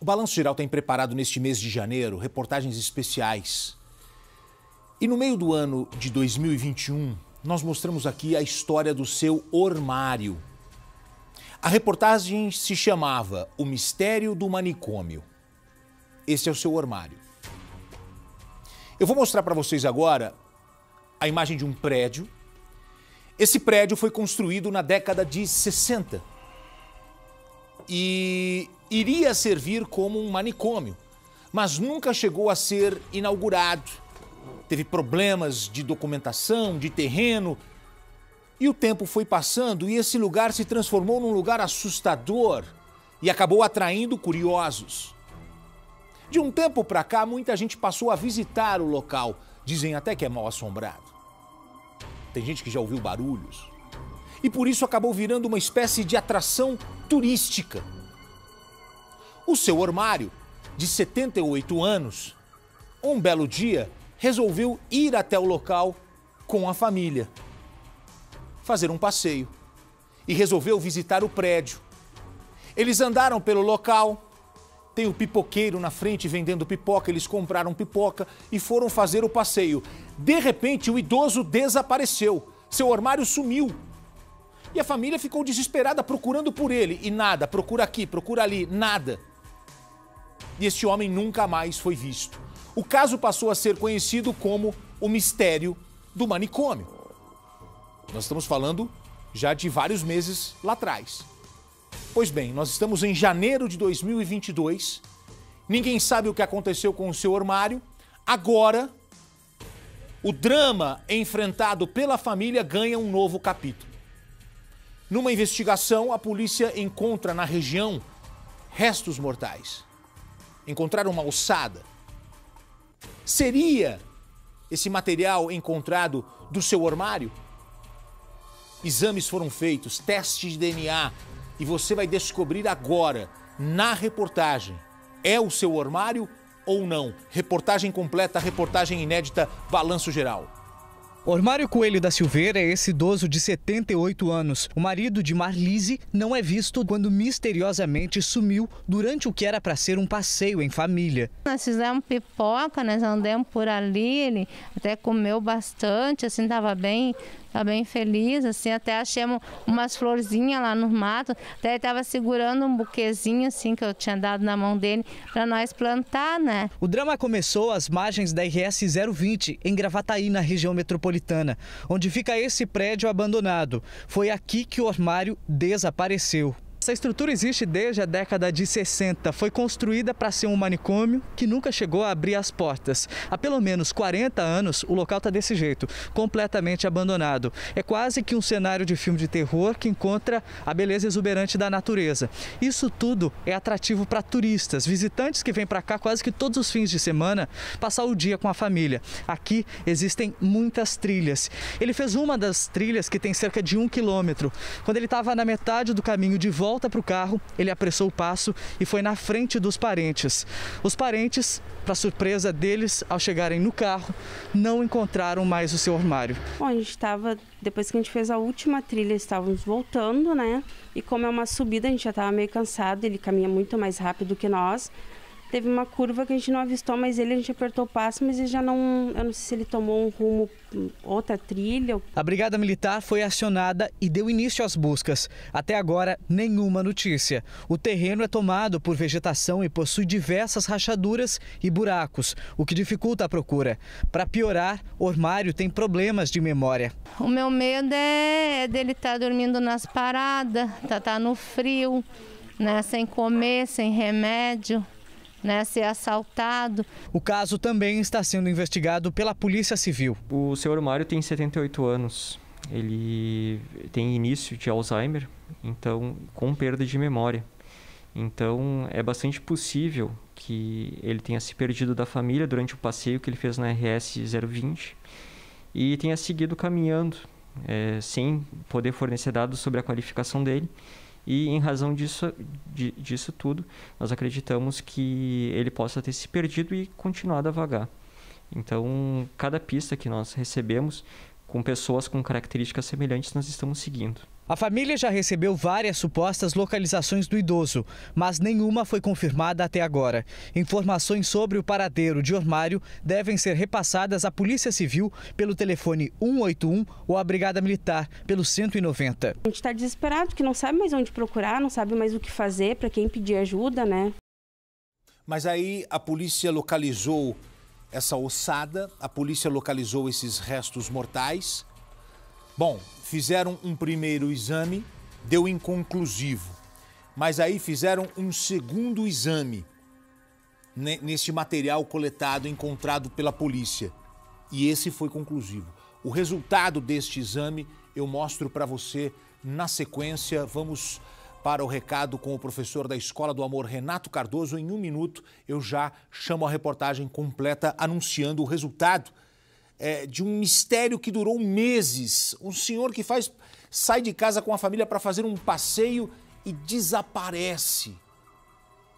O Balanço Geral tem preparado neste mês de janeiro reportagens especiais. E no meio do ano de 2021, nós mostramos aqui a história do seu ormário. A reportagem se chamava O Mistério do Manicômio. Esse é o seu armário. Eu vou mostrar para vocês agora a imagem de um prédio. Esse prédio foi construído na década de 60 e iria servir como um manicômio, mas nunca chegou a ser inaugurado. Teve problemas de documentação, de terreno. E o tempo foi passando e esse lugar se transformou num lugar assustador e acabou atraindo curiosos. De um tempo para cá, muita gente passou a visitar o local. Dizem até que é mal assombrado. Tem gente que já ouviu barulhos. E por isso acabou virando uma espécie de atração turística. O seu armário, de 78 anos, um belo dia resolveu ir até o local com a família, fazer um passeio e resolveu visitar o prédio. Eles andaram pelo local, tem o pipoqueiro na frente vendendo pipoca, eles compraram pipoca e foram fazer o passeio. De repente, o idoso desapareceu, seu armário sumiu. E a família ficou desesperada procurando por ele e nada, procura aqui, procura ali, nada e este homem nunca mais foi visto. O caso passou a ser conhecido como o mistério do manicômio. Nós estamos falando já de vários meses lá atrás. Pois bem, nós estamos em janeiro de 2022. Ninguém sabe o que aconteceu com o seu armário. Agora, o drama enfrentado pela família ganha um novo capítulo. Numa investigação, a polícia encontra na região restos mortais encontraram uma ossada. Seria esse material encontrado do seu armário? Exames foram feitos, testes de DNA, e você vai descobrir agora, na reportagem, é o seu armário ou não? Reportagem completa, reportagem inédita, balanço geral. Ormário Coelho da Silveira é esse idoso de 78 anos. O marido de Marlise não é visto quando misteriosamente sumiu durante o que era para ser um passeio em família. Nós fizemos pipoca, nós andamos por ali, ele até comeu bastante, assim, estava bem tá bem feliz, assim, até achamos umas florzinhas lá no mato, até estava segurando um buquezinho, assim, que eu tinha dado na mão dele para nós plantar, né? O drama começou às margens da RS 020, em Gravataí, na região metropolitana, onde fica esse prédio abandonado. Foi aqui que o armário desapareceu. Essa estrutura existe desde a década de 60. Foi construída para ser um manicômio que nunca chegou a abrir as portas. Há pelo menos 40 anos, o local está desse jeito, completamente abandonado. É quase que um cenário de filme de terror que encontra a beleza exuberante da natureza. Isso tudo é atrativo para turistas, visitantes que vêm para cá quase que todos os fins de semana passar o dia com a família. Aqui existem muitas trilhas. Ele fez uma das trilhas que tem cerca de um quilômetro. Quando ele estava na metade do caminho de volta, volta para o carro, ele apressou o passo e foi na frente dos parentes. Os parentes, para surpresa deles, ao chegarem no carro, não encontraram mais o seu armário. Bom, a gente estava, depois que a gente fez a última trilha, estávamos voltando, né? E como é uma subida, a gente já estava meio cansado, ele caminha muito mais rápido que nós teve uma curva que a gente não avistou, mas ele a gente apertou o passo, mas ele já não, eu não sei se ele tomou um rumo outra trilha. A Brigada Militar foi acionada e deu início às buscas. Até agora, nenhuma notícia. O terreno é tomado por vegetação e possui diversas rachaduras e buracos, o que dificulta a procura. Para piorar, o armário tem problemas de memória. O meu medo é dele estar tá dormindo nas paradas, tá, tá no frio, né, sem comer, sem remédio né, ser assaltado. O caso também está sendo investigado pela Polícia Civil. O senhor Mário tem 78 anos. Ele tem início de Alzheimer, então com perda de memória. Então é bastante possível que ele tenha se perdido da família durante o passeio que ele fez na RS 020 e tenha seguido caminhando é, sem poder fornecer dados sobre a qualificação dele e em razão disso, de, disso tudo, nós acreditamos que ele possa ter se perdido e continuado a vagar. Então, cada pista que nós recebemos com pessoas com características semelhantes, nós estamos seguindo. A família já recebeu várias supostas localizações do idoso, mas nenhuma foi confirmada até agora. Informações sobre o paradeiro de Ormário devem ser repassadas à Polícia Civil pelo telefone 181 ou à Brigada Militar pelo 190. A gente está desesperado, que não sabe mais onde procurar, não sabe mais o que fazer, para quem pedir ajuda, né? Mas aí a polícia localizou essa ossada, a polícia localizou esses restos mortais. Bom, fizeram um primeiro exame, deu inconclusivo. Mas aí fizeram um segundo exame nesse material coletado, encontrado pela polícia. E esse foi conclusivo. O resultado deste exame eu mostro para você na sequência. Vamos para o recado com o professor da Escola do Amor, Renato Cardoso. Em um minuto eu já chamo a reportagem completa anunciando o resultado é, de um mistério que durou meses. Um senhor que faz sai de casa com a família para fazer um passeio e desaparece.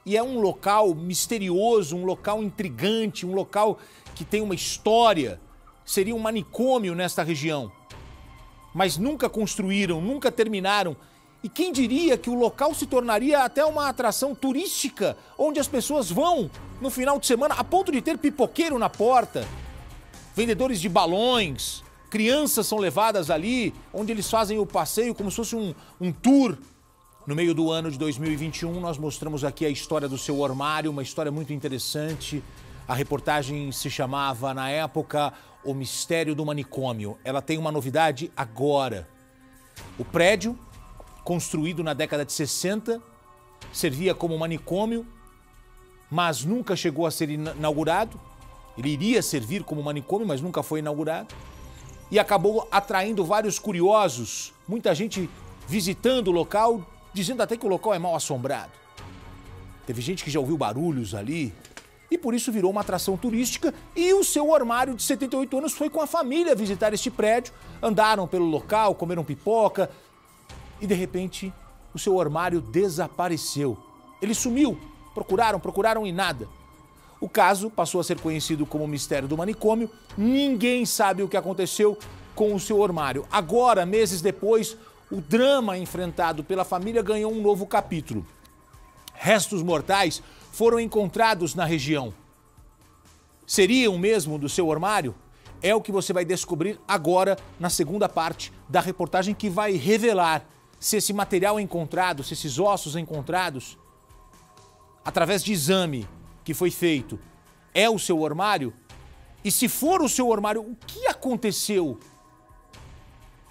E é um local misterioso, um local intrigante, um local que tem uma história. Seria um manicômio nesta região. Mas nunca construíram, nunca terminaram. E quem diria que o local se tornaria até uma atração turística, onde as pessoas vão no final de semana a ponto de ter pipoqueiro na porta, vendedores de balões, crianças são levadas ali, onde eles fazem o passeio como se fosse um, um tour. No meio do ano de 2021, nós mostramos aqui a história do seu armário, uma história muito interessante. A reportagem se chamava, na época, O Mistério do Manicômio. Ela tem uma novidade agora. O prédio, construído na década de 60, servia como manicômio, mas nunca chegou a ser inaugurado. Ele iria servir como manicômio, mas nunca foi inaugurado. E acabou atraindo vários curiosos, muita gente visitando o local, dizendo até que o local é mal assombrado. Teve gente que já ouviu barulhos ali e por isso virou uma atração turística. E o seu armário de 78 anos foi com a família visitar este prédio, andaram pelo local, comeram pipoca e de repente o seu armário desapareceu. Ele sumiu. Procuraram, procuraram e nada. O caso passou a ser conhecido como Mistério do Manicômio. Ninguém sabe o que aconteceu com o seu armário. Agora, meses depois, o drama enfrentado pela família ganhou um novo capítulo. Restos mortais foram encontrados na região. Seriam mesmo do seu armário? É o que você vai descobrir agora na segunda parte da reportagem que vai revelar se esse material encontrado, se esses ossos encontrados, através de exame, que foi feito é o seu armário? E se for o seu armário, o que aconteceu?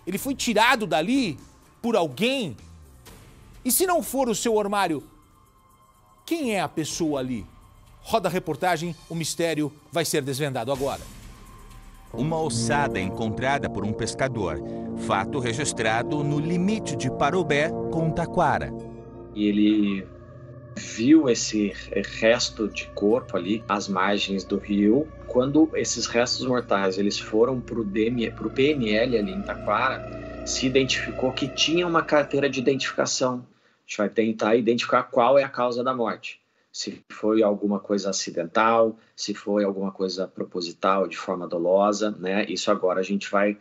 Ele foi tirado dali por alguém? E se não for o seu armário, quem é a pessoa ali? Roda a reportagem, o mistério vai ser desvendado agora. Uma ossada encontrada por um pescador. Fato registrado no limite de Parobé com Taquara. Ele viu esse resto de corpo ali às margens do rio. Quando esses restos mortais eles foram para o PNL ali em Taquara, se identificou que tinha uma carteira de identificação. A gente vai tentar identificar qual é a causa da morte. Se foi alguma coisa acidental, se foi alguma coisa proposital, de forma dolosa, né? Isso agora a gente vai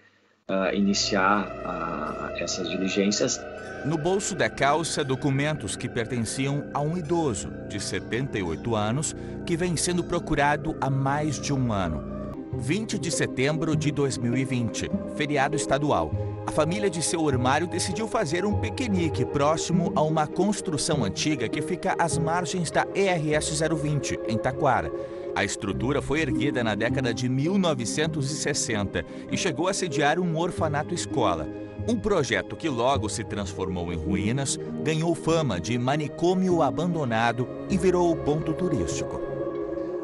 uh, iniciar uh, essas diligências. No bolso da calça, documentos que pertenciam a um idoso de 78 anos que vem sendo procurado há mais de um ano. 20 de setembro de 2020, feriado estadual. A família de seu armário decidiu fazer um piquenique próximo a uma construção antiga que fica às margens da ERS 020, em Taquara. A estrutura foi erguida na década de 1960 e chegou a sediar um orfanato escola. Um projeto que logo se transformou em ruínas, ganhou fama de manicômio abandonado e virou ponto turístico.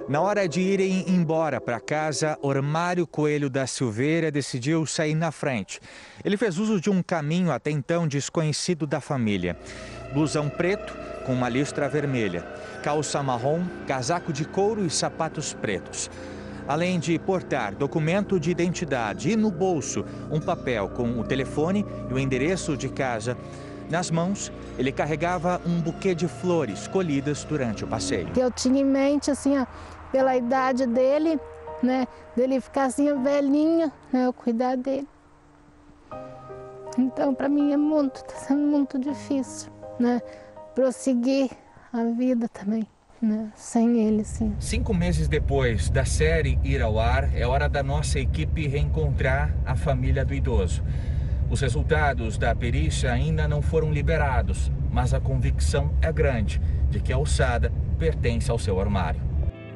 Na hora de irem embora para casa, Ormário Coelho da Silveira decidiu sair na frente. Ele fez uso de um caminho até então desconhecido da família. Blusão preto com uma listra vermelha, calça marrom, casaco de couro e sapatos pretos. Além de portar documento de identidade e no bolso um papel com o telefone e o endereço de casa, nas mãos, ele carregava um buquê de flores colhidas durante o passeio. Eu tinha em mente, assim, pela idade dele, né, dele ficar assim velhinho, né, eu cuidar dele. Então, para mim é muito, está sendo muito difícil, né? Prosseguir a vida também. Né? Sem ele, sim. Cinco meses depois da série ir ao ar, é hora da nossa equipe reencontrar a família do idoso. Os resultados da perícia ainda não foram liberados, mas a convicção é grande de que a alçada pertence ao seu armário.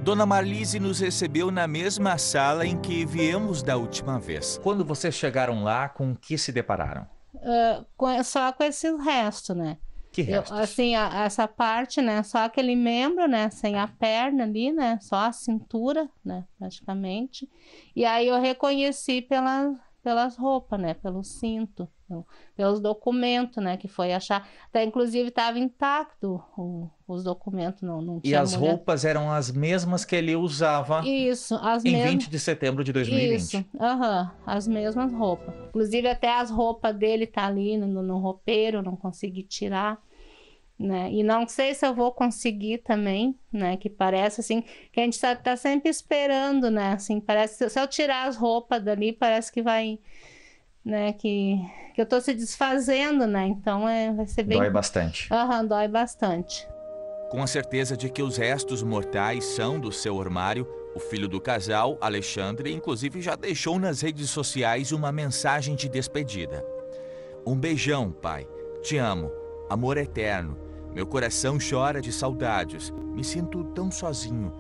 Dona Marlise nos recebeu na mesma sala em que viemos da última vez. Quando vocês chegaram lá, com o que se depararam? Uh, com, só com esse resto, né? Que restos? Eu, assim, a, essa parte, né? Só aquele membro, né? Sem a perna ali, né? Só a cintura, né? Praticamente. E aí eu reconheci pela, pelas roupas, né? Pelo cinto, pelos documentos, né? Que foi achar. Até inclusive estava intacto o, os documentos, não, não E as mulher... roupas eram as mesmas que ele usava Isso, as em mesmas... 20 de setembro de 2020. Isso, aham, uhum, as mesmas roupas. Inclusive até as roupas dele tá ali no, no roupeiro, não consegui tirar né? E não sei se eu vou conseguir também, né? Que parece assim que a gente está tá sempre esperando, né? Assim, parece se eu tirar as roupas dali, parece que vai, né? Que, que eu tô se desfazendo, né? Então é, vai ser bem. Dói bastante. Aham, dói bastante. Com a certeza de que os restos mortais são do seu armário, o filho do casal, Alexandre, inclusive já deixou nas redes sociais uma mensagem de despedida. Um beijão, pai. Te amo. Amor eterno meu coração chora de saudades. Me sinto tão sozinho.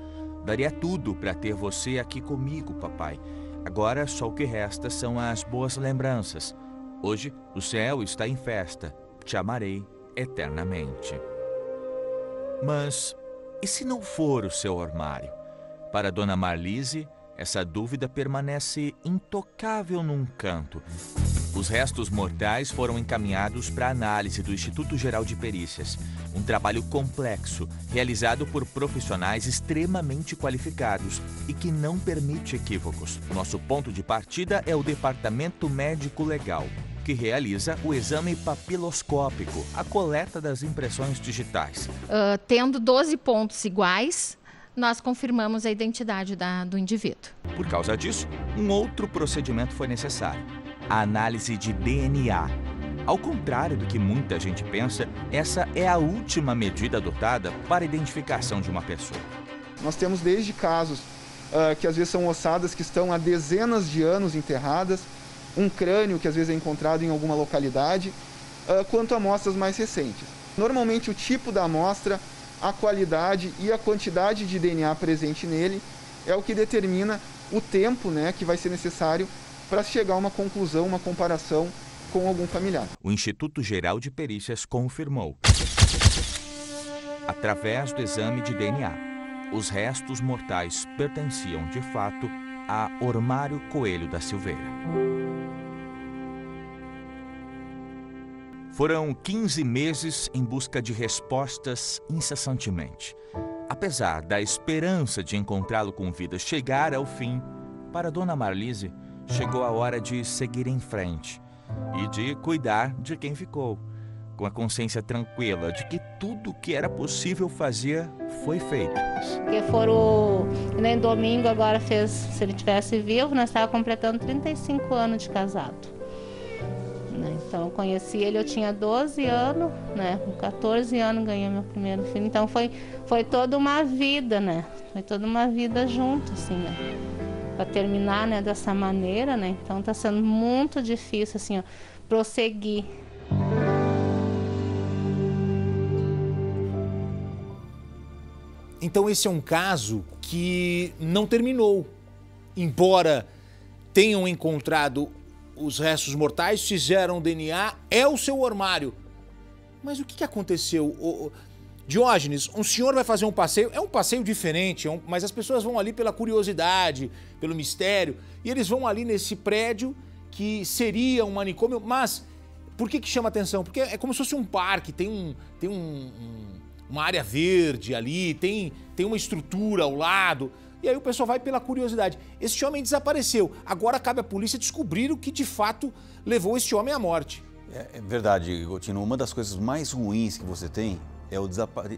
Daria tudo para ter você aqui comigo, papai. Agora só o que resta são as boas lembranças. Hoje o céu está em festa. Te amarei eternamente. Mas e se não for o seu armário? Para Dona Marlise, essa dúvida permanece intocável num canto. Os restos mortais foram encaminhados para análise do Instituto Geral de Perícias, um trabalho complexo, realizado por profissionais extremamente qualificados e que não permite equívocos. Nosso ponto de partida é o Departamento Médico Legal, que realiza o exame papiloscópico, a coleta das impressões digitais. Uh, tendo 12 pontos iguais, nós confirmamos a identidade da, do indivíduo. Por causa disso, um outro procedimento foi necessário: a análise de DNA. Ao contrário do que muita gente pensa, essa é a última medida adotada para a identificação de uma pessoa. Nós temos desde casos uh, que às vezes são ossadas que estão há dezenas de anos enterradas, um crânio que às vezes é encontrado em alguma localidade, uh, quanto amostras mais recentes. Normalmente o tipo da amostra a qualidade e a quantidade de DNA presente nele é o que determina o tempo né, que vai ser necessário para chegar a uma conclusão, uma comparação com algum familiar. O Instituto Geral de Perícias confirmou, através do exame de DNA, os restos mortais pertenciam de fato a Ormário Coelho da Silveira. Foram 15 meses em busca de respostas incessantemente. Apesar da esperança de encontrá-lo com vida chegar ao fim, para Dona Marlise chegou a hora de seguir em frente e de cuidar de quem ficou, com a consciência tranquila de que tudo o que era possível fazer foi feito. Que foram, nem domingo agora fez, se ele tivesse vivo, nós estávamos completando 35 anos de casado. Então eu conheci ele, eu tinha 12 anos, né? Com 14 anos ganhei meu primeiro filho. Então foi, foi toda uma vida, né? Foi toda uma vida junto, assim, né? Para terminar, né, dessa maneira, né? Então tá sendo muito difícil, assim, ó, prosseguir. Então esse é um caso que não terminou. Embora tenham encontrado os restos mortais, fizeram DNA, é o seu armário. Mas o que, que aconteceu? O, Diógenes, um senhor vai fazer um passeio, é um passeio diferente, é um, mas as pessoas vão ali pela curiosidade, pelo mistério, e eles vão ali nesse prédio que seria um manicômio, mas por que, que chama atenção? Porque é como se fosse um parque, tem, um, tem um, um, uma área verde ali, tem, tem uma estrutura ao lado. E aí o pessoal vai pela curiosidade. Esse homem desapareceu. Agora cabe à polícia descobrir o que de fato levou esse homem à morte. É, é verdade, Gotino. Uma das coisas mais ruins que você tem é o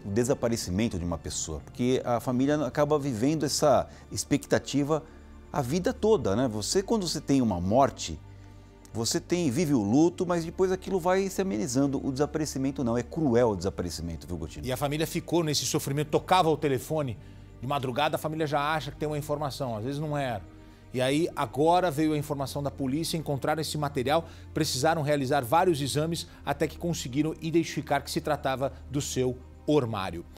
desaparecimento de uma pessoa, porque a família acaba vivendo essa expectativa a vida toda, né? Você, quando você tem uma morte, Você tem, vive o luto, mas depois aquilo vai se amenizando. O desaparecimento não, é cruel o desaparecimento, viu, Gotino? E a família ficou nesse sofrimento, tocava o telefone. De madrugada a família já acha que tem uma informação, às vezes não era. E aí agora veio a informação da polícia, encontraram esse material, precisaram realizar vários exames até que conseguiram identificar que se tratava do seu ormário.